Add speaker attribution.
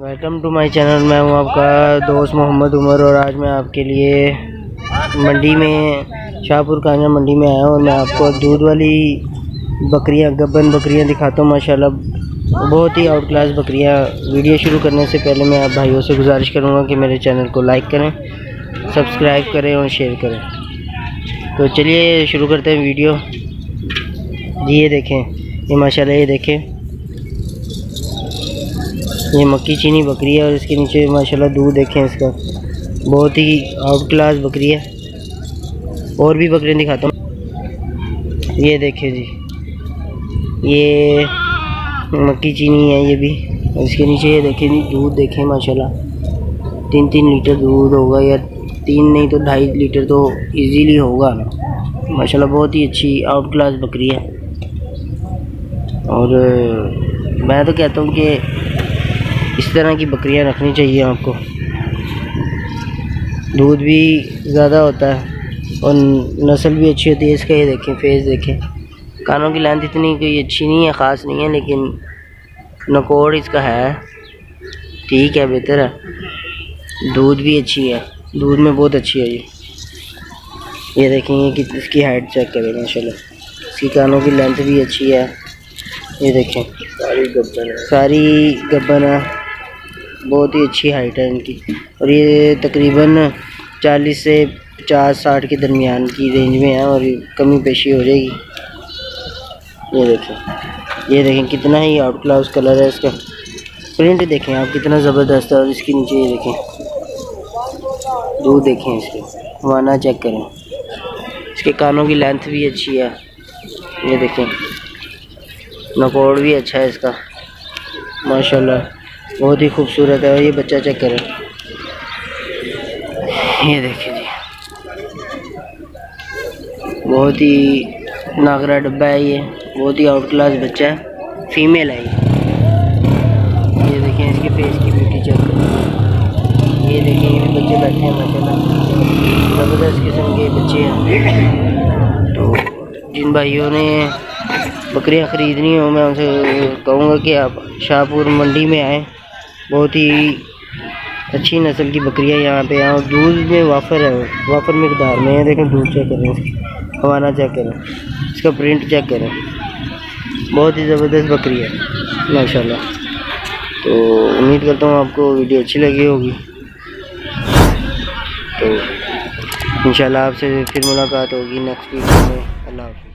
Speaker 1: Welcome to my channel मैं हूँ आपका दोस्त मोहम्मद उमर और आज मैं आपके लिए मंडी में, शाहपुर कांजा मंडी में आया हूँ और मैं आपको दूध वाली बकरियाँ गबन बकरियाँ दिखाता हूँ, माशाल्लाह। बहुत ही आउट क्लास बकरियाँ। वीडियो शुरू करने से पहले मैं आप भाइयों से गुजारिश करूँगा कि मेरे चैनल को लाइक करें सब्सक्राइब करें और शेयर करें। तो चलिए शुरू करते हैं वीडियो। जी, ये देखें। ये माशाल्लाह, ये देखें। ये मक्की चीनी बकरी है और इसके नीचे माशाल्लाह दूध देखें इसका। बहुत ही आउट क्लास बकरी है। और भी बकरियाँ दिखाता हूँ। ये देखें जी। ये मक्की चीनी है ये भी। और इसके नीचे ये देखें जी, दूध देखें माशाल्लाह। तीन तीन लीटर दूध होगा या तीन नहीं तो ढाई लीटर तो इजीली होगा ना। माशाल्लाह बहुत ही अच्छी आउट क्लास बकरी है। और, मैं तो कहता हूँ कि इस तरह की बकरियाँ रखनी चाहिए आपको। दूध भी ज़्यादा होता है और नस्ल भी अच्छी होती है, इसका ये देखें, फेस देखें। कानों की लेंथ इतनी कोई अच्छी नहीं है, ख़ास नहीं है, लेकिन नकोड़ इसका है। ठीक है, बेहतर है। दूध भी अच्छी है। दूध में बहुत अच्छी है ये। ये देखेंगे कि इसकी हाइट चेक करें, माशाल्लाह। इसकी कानों की लेंथ भी अच्छी है। ये देखें। सारी गब्बन है। सारी गब्बन है। बहुत ही अच्छी हाइट है इनकी। और ये तकरीबन 40 से 50 साठ के दरमियान की रेंज में है और कमी पेशी हो जाएगी। ये देखें ये देखें कितना ही आउट क्लास कलर है इसका। प्रिंट देखें आप कितना ज़बरदस्त है और इसके नीचे ये देखें। दूध देखें इसके, वाना चेक करें। इसके कानों की लेंथ भी अच्छी है। ये देखें, नकोड़ भी अच्छा है इसका। माशाल्लाह। बहुत ही खूबसूरत है और ये बच्चा चेक करें ये देखिए जी। बहुत ही नागरा डब्बा है ये। बहुत ही आउट क्लास बच्चा है। फीमेल है ये। ये देखें इसके फेस की ब्यूटी चेक करें ये देखें ये बच्चे बैठे हैं माशाल्लाह ज़बरदस्त किस्म के बच्चे हैं। तो जिन भाइयों ने बकरियाँ ख़रीदनी हो, मैं उनसे कहूँगा कि आप शाहपुर मंडी में आएँ। बहुत ही अच्छी नस्ल की बकरियाँ यहाँ पे और दूध में वाफर है। वाफर मकदार में है। देखें, दूध चेक करें। हवाना चेक करें। इसका प्रिंट चेक करें। बहुत ही ज़बरदस्त बकरी है। माशाल्लाह। तो उम्मीद करता हूँ आपको वीडियो अच्छी लगी होगी। तो इंशाल्लाह आपसे फिर मुलाकात होगी नेक्स्ट वीडियो में। अल्लाह हाफिज़।